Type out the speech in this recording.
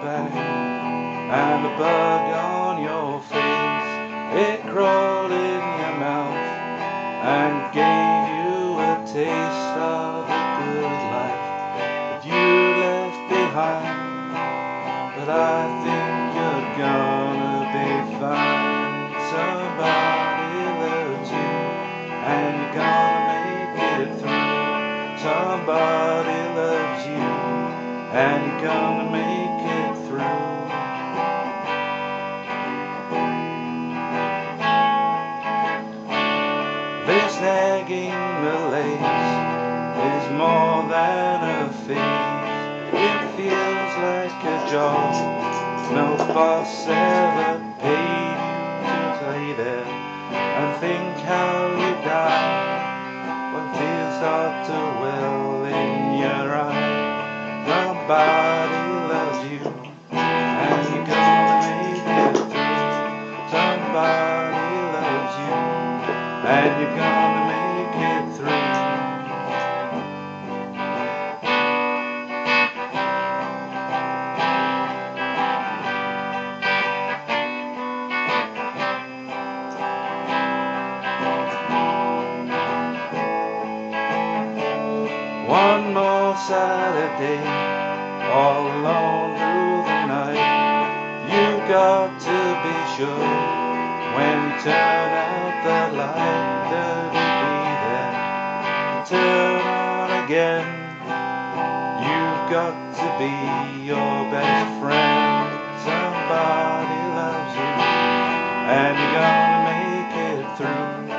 and a bug on your face. It crawled in your mouth and gave you a taste of a good life that you left behind. But I think you're gonna be fine. Somebody loves you and you're gonna make it through. Somebody loves you and you're gonna make This nagging malaise is more than a phase. It feels like a job. No boss ever paid you to lay there and think how you die. When tears start to well in your eyes, nobody Saturday, all alone through the night. You got to be sure when you turn out the light that it'll be there. Turn on again. You've got to be your best friend. Somebody loves you, and you're gonna make it through.